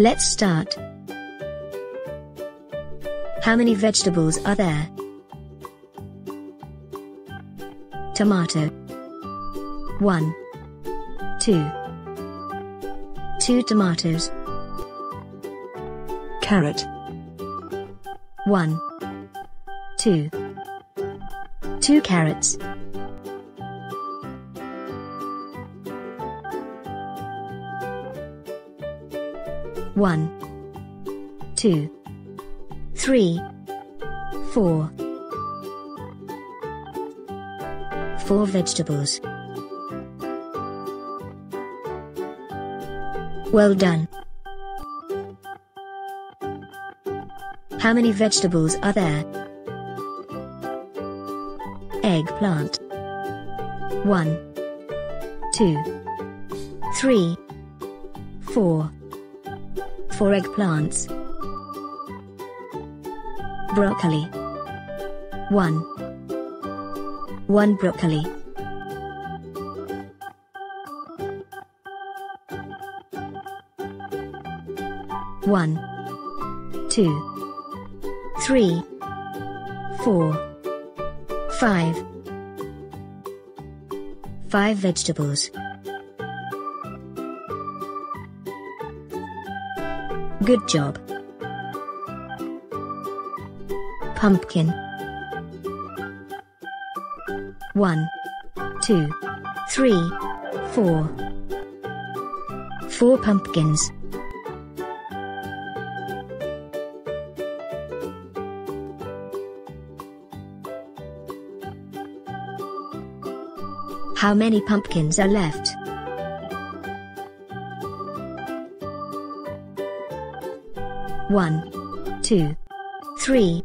Let's start. How many vegetables are there? Tomato. 1. 2. 2 tomatoes. Carrot. 1. 2. 2 carrots. 1, 2, 3, 4. 4 vegetables. Well done. How many vegetables are there? Eggplant. 1, 2, 3, 4 four eggplants. Broccoli. 1 1 broccoli. One, two, three, four, five, five vegetables. Good job. Pumpkin. One, two, three, four. Four pumpkins. How many pumpkins are left? One, two, three.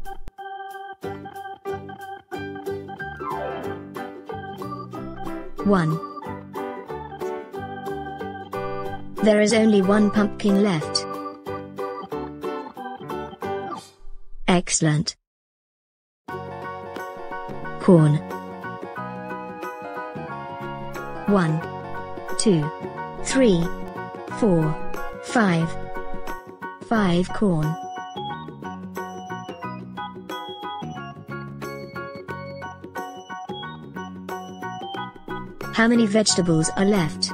One. There is only one pumpkin left. Excellent. Corn. One, two, three, four, five. Five corn. How many vegetables are left?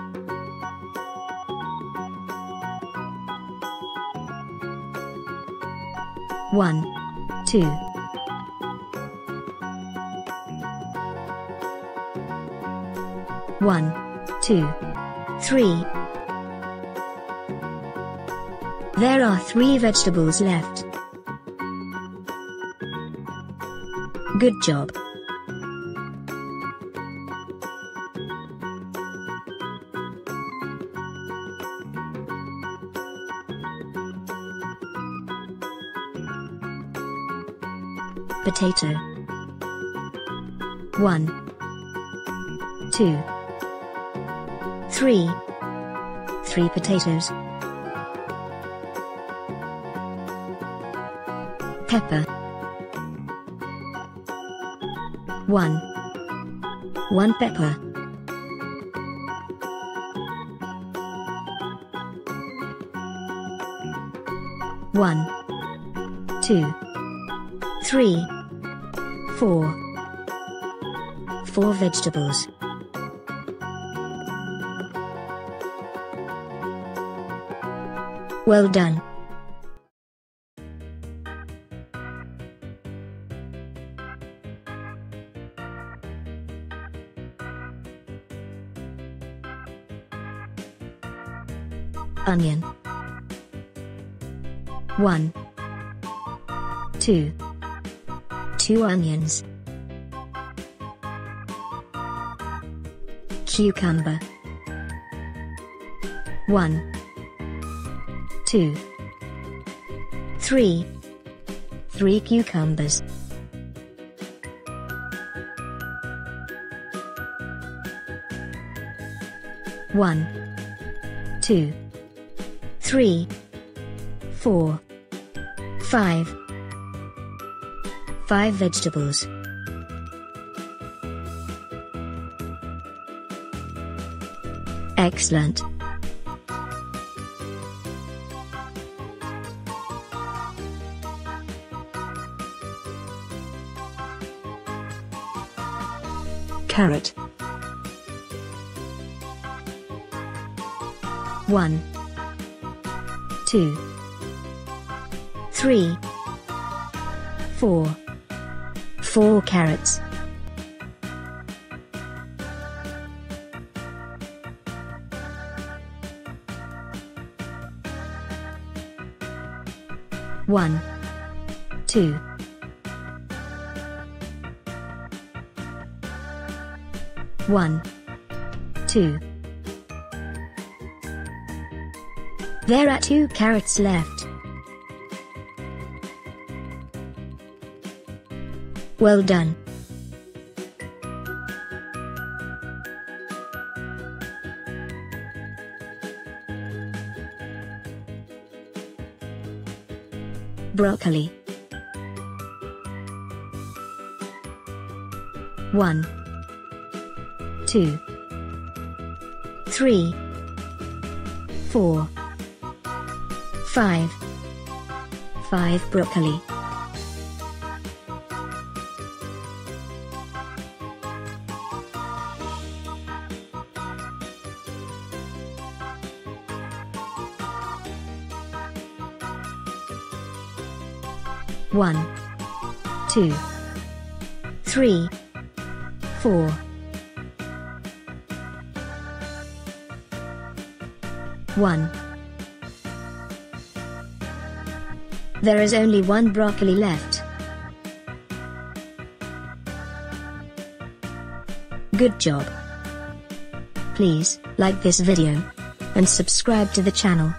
One, two. One, two, three. There are three vegetables left. Good job. Potato. One. Two. Three. Three potatoes. Pepper. One. One pepper. One. Two. Three. Four. Four vegetables. Well done. Onion. One. Two. Two onions. Cucumber. One. Two. Three. Three cucumbers. One. Two. 3 4 5 5 vegetables 5 Excellent. Carrot. 1 two, three, four, four carrots. One, two. One, two. There are two carrots left. Well done. Broccoli. One, two, three, four, five, five broccoli. 1 2 3 4 One. There is only one broccoli left. Good job. Please, like this video. And subscribe to the channel.